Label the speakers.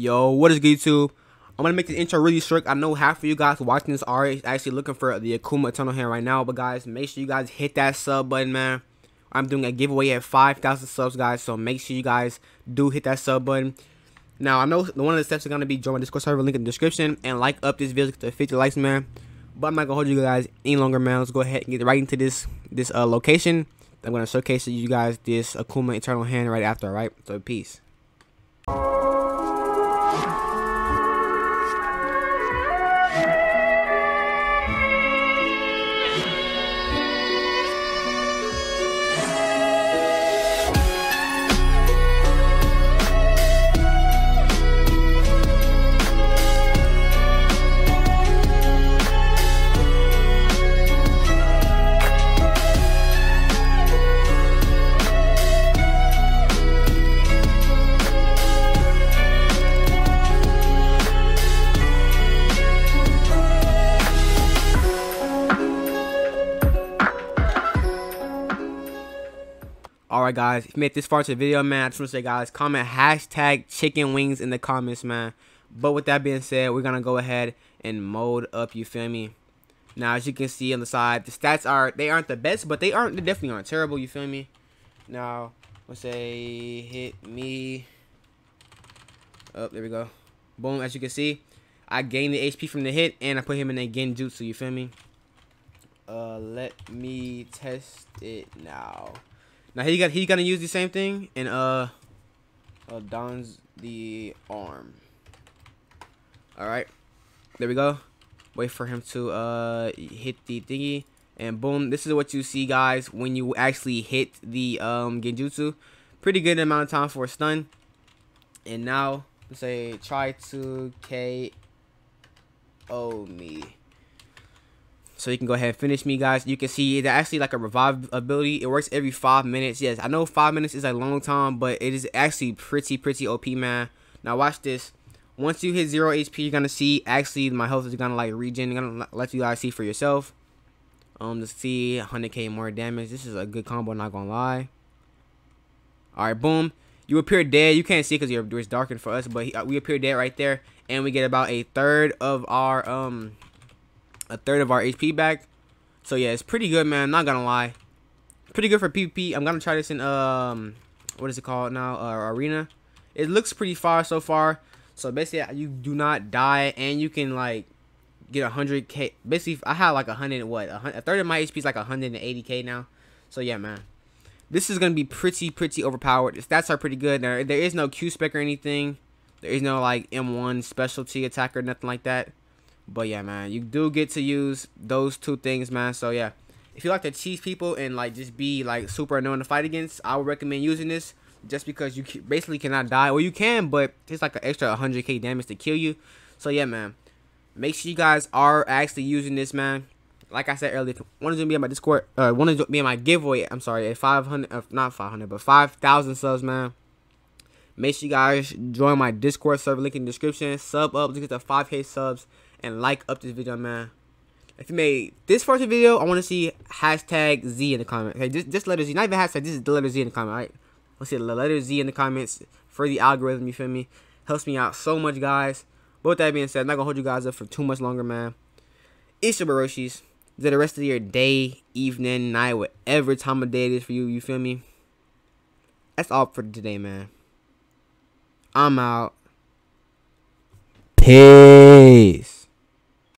Speaker 1: Yo, what is good YouTube? I'm gonna make this intro really short. I know half of you guys watching this are actually looking for the Akuma Eternal Hand right now, but guys, make sure you guys hit that sub button, man. I'm doing a giveaway at 5,000 subs, guys, so make sure you guys do hit that sub button. Now, I know one of the steps are gonna be join my Discord server, link in the description, and like up this video to 50 likes, man. But I'm not gonna hold you guys any longer, man. Let's go ahead and get right into this this uh, location. I'm gonna showcase to you guys this Akuma Eternal Hand right after, alright? So peace. Alright guys, if you made this far to the video, man, I just want to say guys, comment hashtag chicken wings in the comments, man. But with that being said, we're going to go ahead and mode up, you feel me? Now, as you can see on the side, the stats are, they aren't the best, but they aren't, they definitely aren't terrible, you feel me? Now, let's say hit me. Oh, there we go. Boom, as you can see, I gained the HP from the hit, and I put him in a genjutsu, you feel me? Uh, let me test it now. Now he got he gonna use the same thing and uh, uh dons the arm. All right, there we go. Wait for him to uh hit the thingy and boom. This is what you see, guys, when you actually hit the um genjutsu. Pretty good amount of time for a stun. And now let's say try to KO me. So you can go ahead and finish me, guys. You can see it's actually like a revive ability. It works every five minutes. Yes, I know five minutes is a long time, but it is actually pretty, pretty OP, man. Now watch this. Once you hit zero HP, you're gonna see actually my health is gonna like regen. I'm gonna let you guys see for yourself. Um, to see 100k more damage. This is a good combo. Not gonna lie. All right, boom. You appear dead. You can't see because it's darkened for us, but uh, we appear dead right there, and we get about a third of our um a third of our HP back. So yeah, it's pretty good, man. Not gonna lie. Pretty good for PvP. I'm gonna try this in um, what is it called now? Uh, arena. It looks pretty far so far. So basically, you do not die, and you can like get a hundred k. Basically, I have like a hundred what? A, a third of my HP is like a hundred and eighty k now. So yeah, man. This is gonna be pretty, pretty overpowered. The stats are pretty good. There, there is no Q spec or anything. There is no like M1 specialty attacker, nothing like that. But yeah, man, you do get to use those two things, man. So yeah, if you like to cheese people and like just be like super annoying to fight against, I would recommend using this just because you basically cannot die. Or you can, but it's like an extra 100k damage to kill you. So yeah, man, make sure you guys are actually using this, man. Like I said earlier, one is gonna be in my Discord. Uh, one is gonna be in my giveaway. I'm sorry, at 500, uh, not 500, but 5,000 subs, man. Make sure you guys join my Discord server link in the description. Sub up to get to 5k subs and like up this video, man. If you made this first video, I want to see hashtag Z in the comment. Okay, just, just letter Z, not even hashtag, this is the letter Z in the comment, alright? Let's see the letter Z in the comments for the algorithm, you feel me? Helps me out so much, guys. But with that being said, I'm not going to hold you guys up for too much longer, man. It's your boy Roshiez. The rest of your day, evening, night, whatever time of day it is for you, you feel me? That's all for today, man. I'm out. Peace.